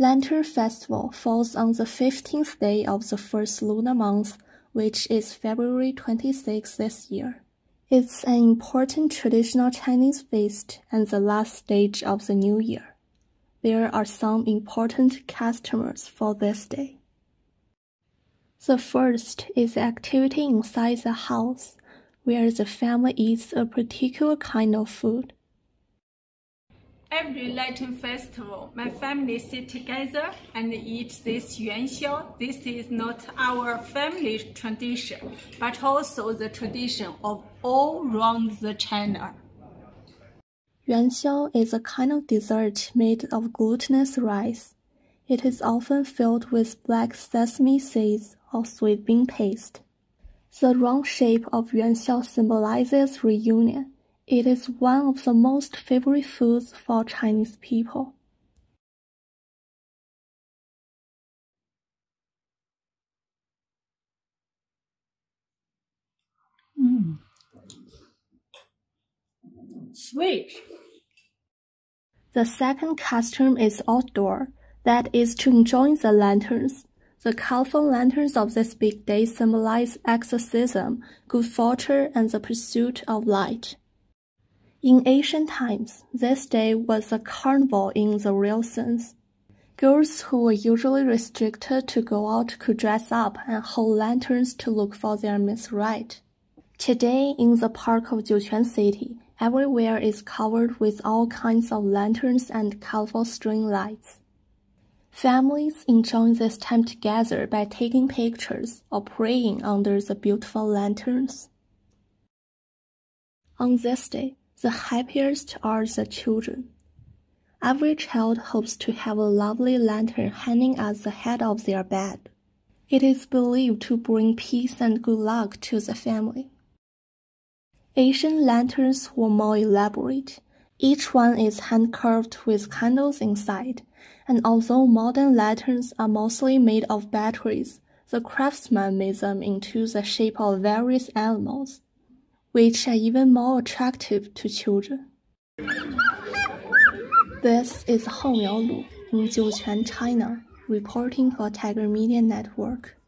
Lantern Festival falls on the 15th day of the first lunar month, which is February 26 this year. It's an important traditional Chinese feast and the last stage of the new year. There are some important customers for this day. The first is the activity inside the house, where the family eats a particular kind of food. Every Lantern festival, my family sit together and eat this yuan xiao. This is not our family tradition, but also the tradition of all around the China. Yuan xiao is a kind of dessert made of glutinous rice. It is often filled with black sesame seeds or sweet bean paste. The round shape of yuan xiao symbolizes reunion. It is one of the most favorite foods for Chinese people. Mm. Sweet. The second custom is outdoor, that is to enjoy the lanterns. The colorful lanterns of this big day symbolize exorcism, good fortune, and the pursuit of light. In ancient times, this day was a carnival in the real sense. Girls who were usually restricted to go out could dress up and hold lanterns to look for their Miss Right. Today, in the park of Jiuquan City, everywhere is covered with all kinds of lanterns and colorful string lights. Families enjoy this time together by taking pictures or praying under the beautiful lanterns. On this day, the happiest are the children. Every child hopes to have a lovely lantern hanging at the head of their bed. It is believed to bring peace and good luck to the family. Asian lanterns were more elaborate. Each one is hand carved with candles inside and although modern lanterns are mostly made of batteries, the craftsman made them into the shape of various animals, which are even more attractive to children. This is Haomiao Lu in Jiuquan, China, reporting for Tiger Media Network.